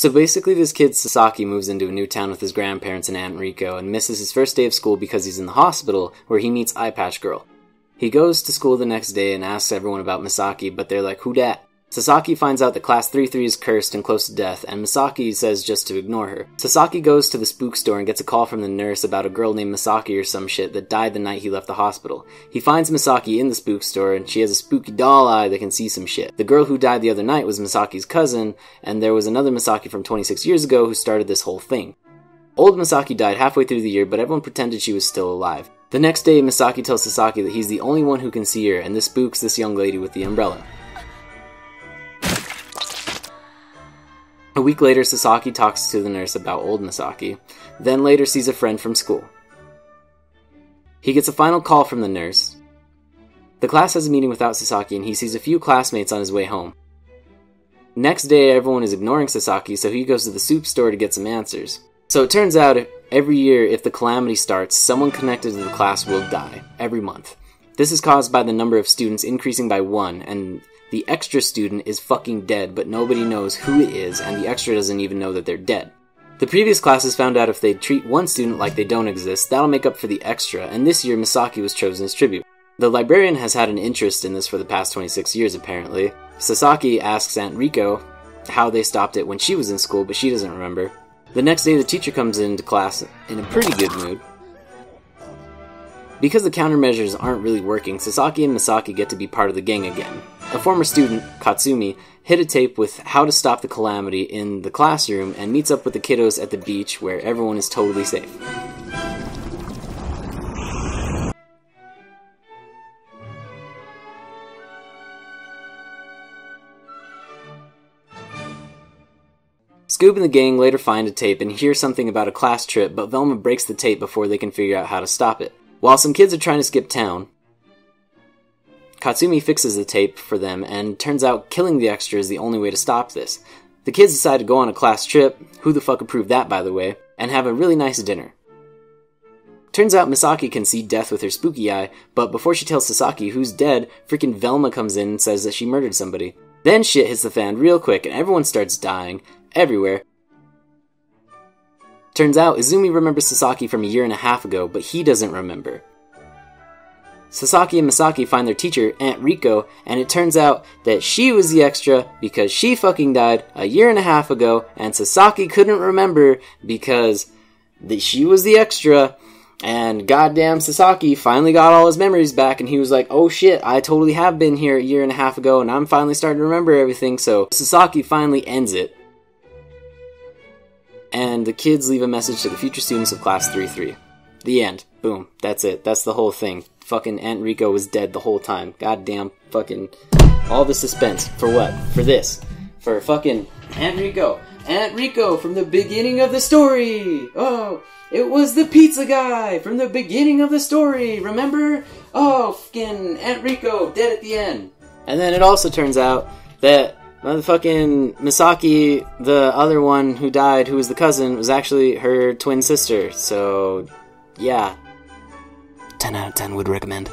So basically, this kid Sasaki moves into a new town with his grandparents and Aunt Riko and misses his first day of school because he's in the hospital where he meets Eye Patch Girl. He goes to school the next day and asks everyone about Misaki, but they're like, who dat? Sasaki finds out that Class 3-3 is cursed and close to death, and Misaki says just to ignore her. Sasaki goes to the spook store and gets a call from the nurse about a girl named Misaki or some shit that died the night he left the hospital. He finds Misaki in the spook store, and she has a spooky doll eye that can see some shit. The girl who died the other night was Misaki's cousin, and there was another Misaki from 26 years ago who started this whole thing. Old Misaki died halfway through the year, but everyone pretended she was still alive. The next day, Misaki tells Sasaki that he's the only one who can see her, and this spooks this young lady with the umbrella. A week later, Sasaki talks to the nurse about old Misaki, then later sees a friend from school. He gets a final call from the nurse. The class has a meeting without Sasaki, and he sees a few classmates on his way home. Next day, everyone is ignoring Sasaki, so he goes to the soup store to get some answers. So it turns out every year, if the calamity starts, someone connected to the class will die, every month. This is caused by the number of students increasing by one, and the extra student is fucking dead, but nobody knows who it is, and the extra doesn't even know that they're dead. The previous classes found out if they treat one student like they don't exist, that'll make up for the extra, and this year Misaki was chosen as tribute. The librarian has had an interest in this for the past 26 years, apparently. Sasaki asks Aunt Riko how they stopped it when she was in school, but she doesn't remember. The next day, the teacher comes into class in a pretty good mood. Because the countermeasures aren't really working, Sasaki and Misaki get to be part of the gang again. A former student, Katsumi, hit a tape with how to stop the calamity in the classroom and meets up with the kiddos at the beach where everyone is totally safe. Scoob and the gang later find a tape and hear something about a class trip, but Velma breaks the tape before they can figure out how to stop it. While some kids are trying to skip town, Katsumi fixes the tape for them, and turns out killing the extra is the only way to stop this. The kids decide to go on a class trip, who the fuck approved that by the way, and have a really nice dinner. Turns out Misaki can see death with her spooky eye, but before she tells Sasaki who's dead, freaking Velma comes in and says that she murdered somebody. Then shit hits the fan real quick and everyone starts dying, everywhere. Turns out Izumi remembers Sasaki from a year and a half ago, but he doesn't remember. Sasaki and Misaki find their teacher, Aunt Riko, and it turns out that she was the extra because she fucking died a year and a half ago, and Sasaki couldn't remember because the, she was the extra, and goddamn Sasaki finally got all his memories back, and he was like, oh shit, I totally have been here a year and a half ago, and I'm finally starting to remember everything, so Sasaki finally ends it. And the kids leave a message to the future students of Class 3 3. The end. Boom. That's it. That's the whole thing fucking Aunt Riko was dead the whole time. Goddamn fucking all the suspense. For what? For this. For fucking. Aunt Riko from the beginning of the story. Oh, it was the pizza guy from the beginning of the story. Remember? Oh, fucking Aunt Riko dead at the end. And then it also turns out that motherfucking Misaki, the other one who died, who was the cousin, was actually her twin sister. So, yeah, 10 out of 10 would recommend.